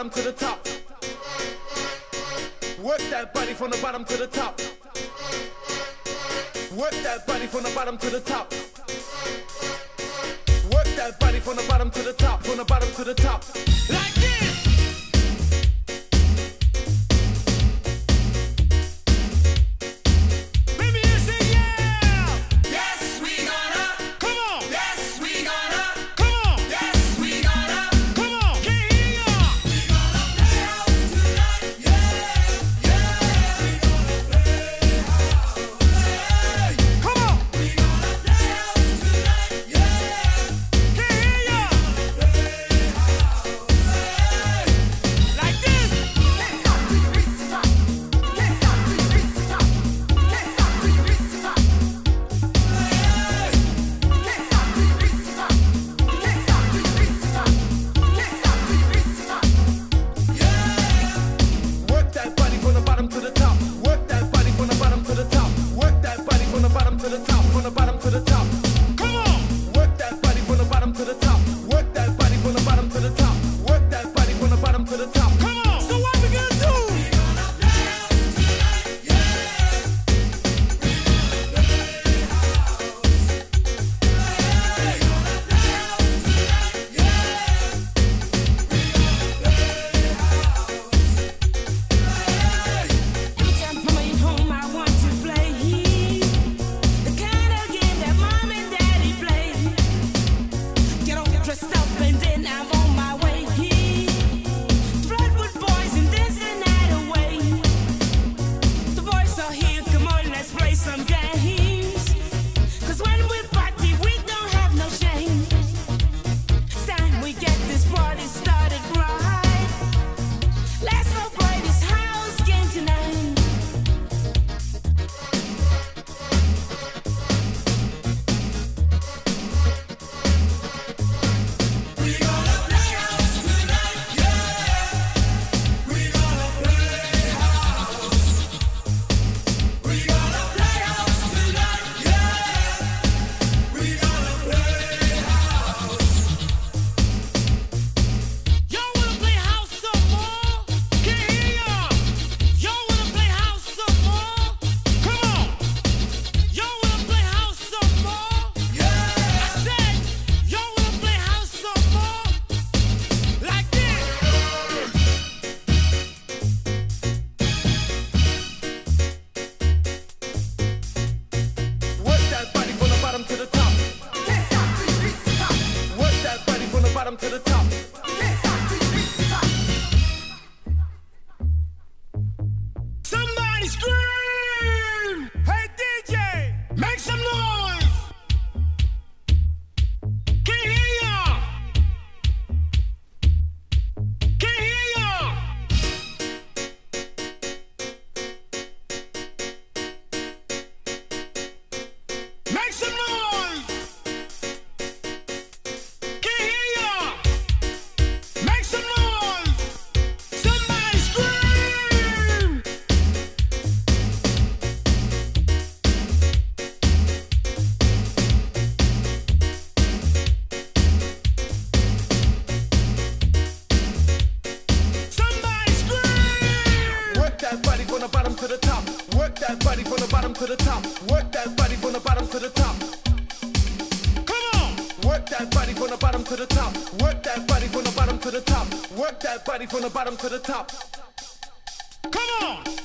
bottom to the top. Work that body from the bottom to the top. Work that body from the bottom to the top. Work that body from the bottom to the top, from the bottom to the top. Like Hey. bottom to the top. Work that body from the bottom to the top. Work that body from the bottom to the top. Come on! Work that body from the bottom to the top. Work that body from the bottom to the top. Work that body from the bottom to the top. Come on!